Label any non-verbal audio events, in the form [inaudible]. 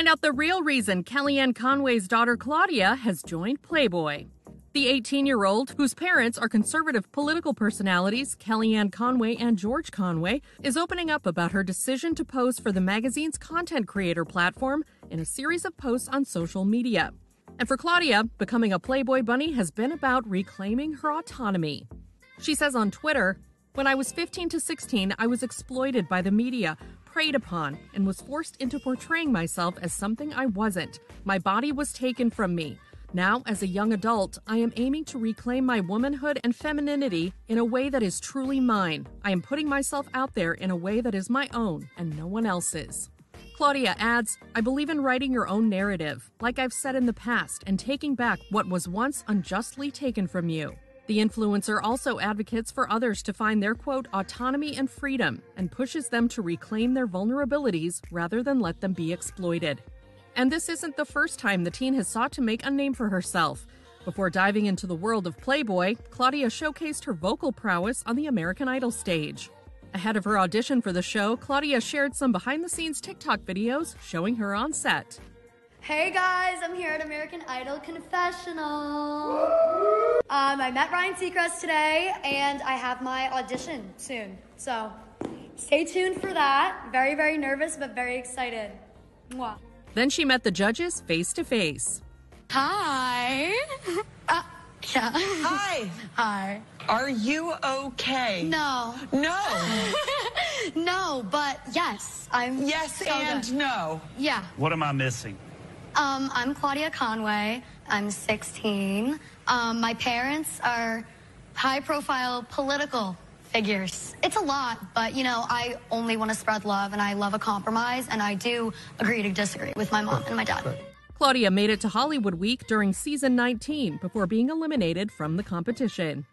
Find out the real reason Kellyanne Conway's daughter Claudia has joined Playboy. The 18 year old, whose parents are conservative political personalities, Kellyanne Conway and George Conway, is opening up about her decision to pose for the magazine's content creator platform in a series of posts on social media. And for Claudia, becoming a Playboy bunny has been about reclaiming her autonomy. She says on Twitter, When I was 15 to 16, I was exploited by the media, preyed upon, and was forced into portraying myself as something I wasn't. My body was taken from me. Now, as a young adult, I am aiming to reclaim my womanhood and femininity in a way that is truly mine. I am putting myself out there in a way that is my own and no one else's. Claudia adds, I believe in writing your own narrative, like I've said in the past, and taking back what was once unjustly taken from you. The influencer also advocates for others to find their quote autonomy and freedom and pushes them to reclaim their vulnerabilities rather than let them be exploited. And this isn't the first time the teen has sought to make a name for herself. Before diving into the world of Playboy, Claudia showcased her vocal prowess on the American Idol stage. Ahead of her audition for the show, Claudia shared some behind the scenes TikTok videos showing her on set. Hey guys, I'm here at American Idol Confessional. Um, I met Ryan Seacrest today and I have my audition soon. So stay tuned for that. Very, very nervous, but very excited. Mwah. Then she met the judges face to face. Hi. Uh, yeah. Hi. Hi. Are you okay? No. No. [laughs] No, but yes, I'm. yes so and good. no. Yeah. What am I missing? Um, I'm Claudia Conway. I'm 16. Um, my parents are high-profile political figures. It's a lot, but you know, I only want to spread love, and I love a compromise, and I do agree to disagree with my mom and my dad. Claudia made it to Hollywood Week during season 19 before being eliminated from the competition.